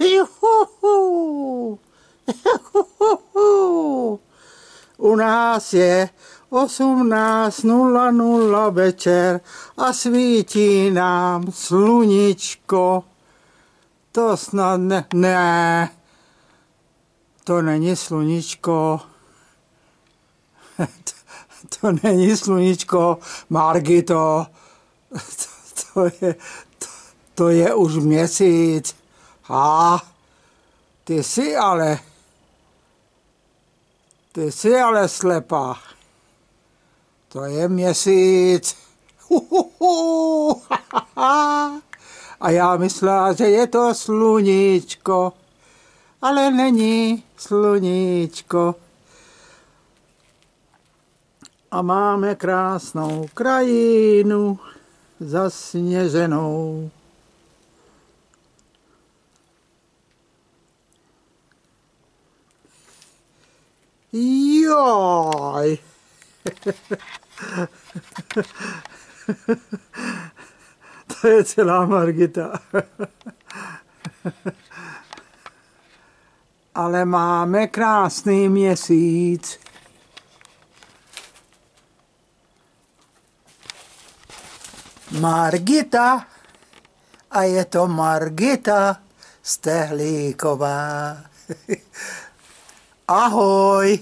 Juhu. Juhu. U nás je 18.00 večer a svítí nám sluníčko. To snad ne, ne, to není sluníčko. To není sluníčko, Margito. To, to, je, to, to je už měsíc. A ty jsi ale, ty jsi ale slepá. To je měsíc. A já myslela, že je to sluníčko, ale není sluníčko a máme krásnou krajinu zasněženou. Joj! to je celá Margita. Ale máme krásný měsíc. Margita a je to Margita Stehlíková. Ahoj!